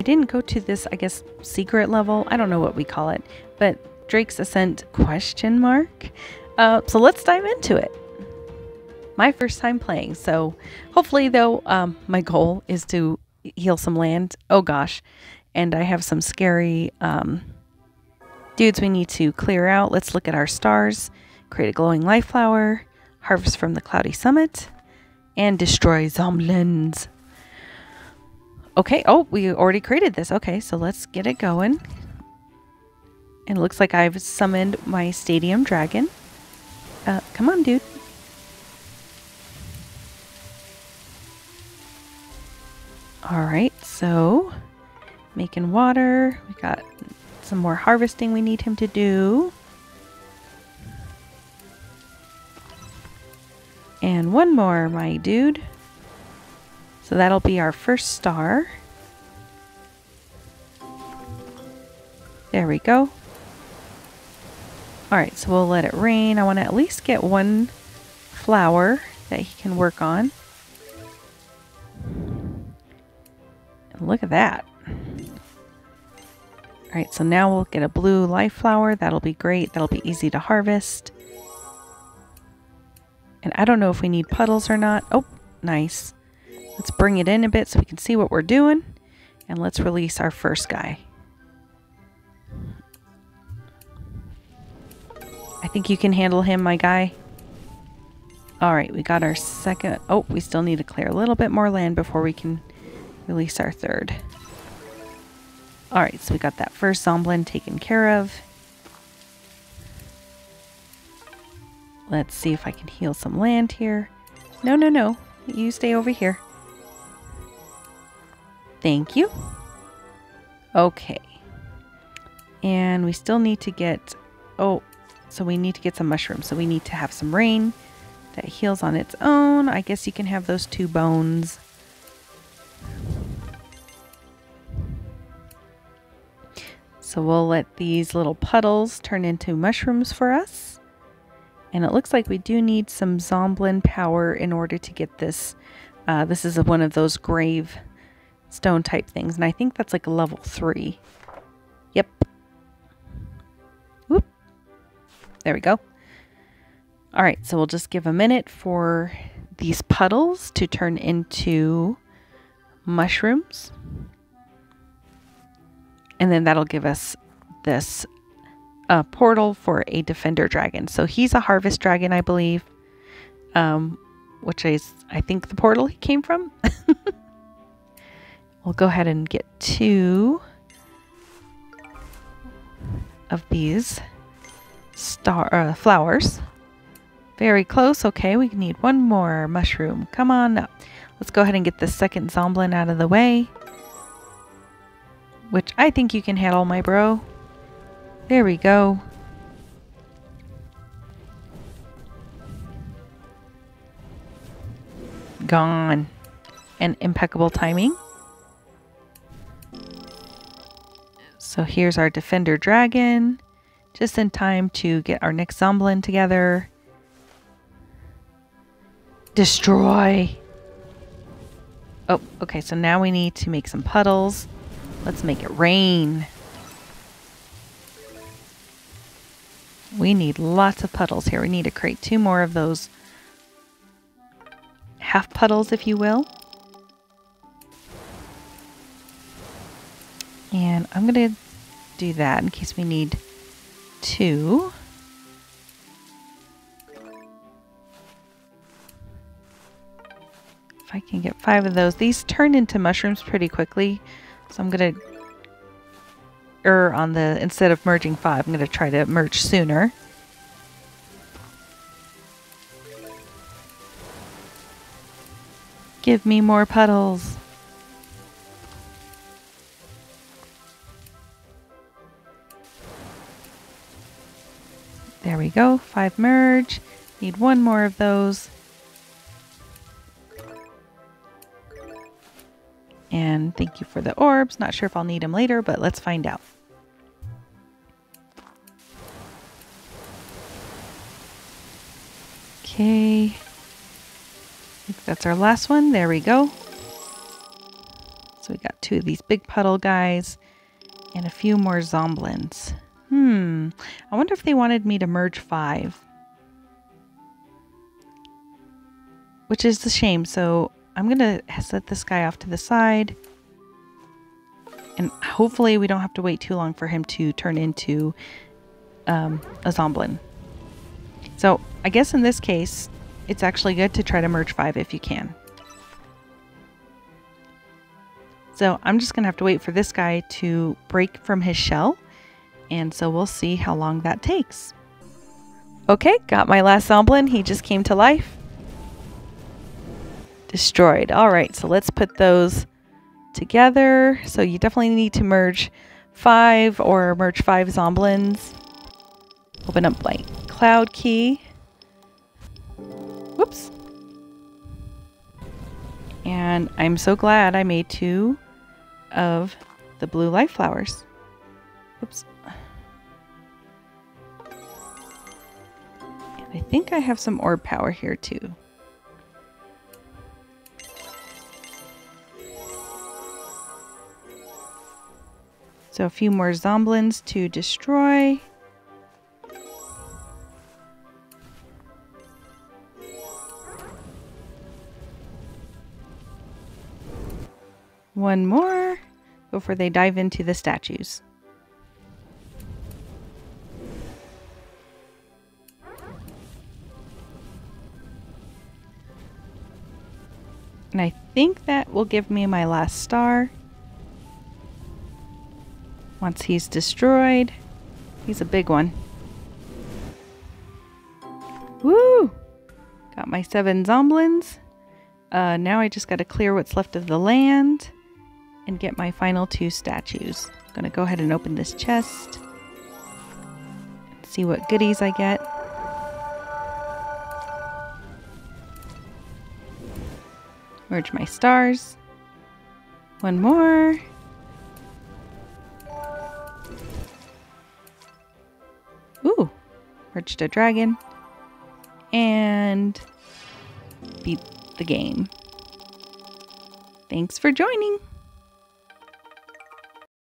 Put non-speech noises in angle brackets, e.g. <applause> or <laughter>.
I didn't go to this, I guess, secret level. I don't know what we call it, but Drake's Ascent question mark. Uh, so let's dive into it. My first time playing, so hopefully, though, um, my goal is to heal some land. Oh gosh, and I have some scary um, dudes we need to clear out. Let's look at our stars. Create a glowing life flower, harvest from the cloudy summit, and destroy zomblins. Okay, oh, we already created this. Okay, so let's get it going. And it looks like I've summoned my stadium dragon. Uh, come on, dude. All right, so making water. We got some more harvesting we need him to do. And one more, my dude. So that'll be our first star. There we go. Alright, so we'll let it rain. I want to at least get one flower that he can work on. And look at that. Alright, so now we'll get a blue life flower. That'll be great. That'll be easy to harvest. And I don't know if we need puddles or not. Oh, nice. Let's bring it in a bit so we can see what we're doing. And let's release our first guy. I think you can handle him, my guy. Alright, we got our second... Oh, we still need to clear a little bit more land before we can release our third. Alright, so we got that first Zomblin taken care of. Let's see if I can heal some land here. No, no, no. You stay over here. Thank you. Okay. And we still need to get... Oh, so we need to get some mushrooms. So we need to have some rain that heals on its own. I guess you can have those two bones. So we'll let these little puddles turn into mushrooms for us. And it looks like we do need some Zomblin power in order to get this. Uh, this is one of those grave stone type things. And I think that's like level 3. Yep. Whoop. There we go. Alright, so we'll just give a minute for these puddles to turn into mushrooms. And then that'll give us this a portal for a defender dragon. So he's a harvest dragon, I believe, um, which is, I think, the portal he came from. <laughs> we'll go ahead and get two of these star uh, flowers. Very close. Okay, we need one more mushroom. Come on up. Let's go ahead and get the second Zomblin out of the way. Which I think you can handle, my bro. There we go. Gone. And impeccable timing. So here's our Defender Dragon. Just in time to get our next Zomblin together. Destroy. Oh, okay, so now we need to make some puddles. Let's make it rain. We need lots of puddles here. We need to create two more of those half puddles, if you will. And I'm going to do that in case we need two. If I can get five of those. These turn into mushrooms pretty quickly. So I'm going to er on the instead of merging five, I'm going to try to merge sooner. Give me more puddles. There we go. Five merge. Need one more of those. And thank you for the orbs. Not sure if I'll need them later, but let's find out. Okay. I think that's our last one. There we go. So we got two of these big puddle guys and a few more zomblins. Hmm. I wonder if they wanted me to merge five. Which is a shame. So I'm going to set this guy off to the side. And hopefully we don't have to wait too long for him to turn into um, a Zomblin. So I guess in this case, it's actually good to try to merge five if you can. So I'm just going to have to wait for this guy to break from his shell. And so we'll see how long that takes. Okay, got my last Zomblin. He just came to life. Destroyed. All right, so let's put those together. So you definitely need to merge five or merge five Zomblins. Open up my cloud key. Whoops. And I'm so glad I made two of the blue life flowers. Oops. I think I have some orb power here too. So a few more zomblins to destroy. One more before they dive into the statues. And I think that will give me my last star. Once he's destroyed. He's a big one. Woo! Got my seven zomblins. Uh, now I just got to clear what's left of the land and get my final two statues. I'm going to go ahead and open this chest. See what goodies I get. Merge my stars. One more. Ooh, merged a dragon. And beat the game. Thanks for joining.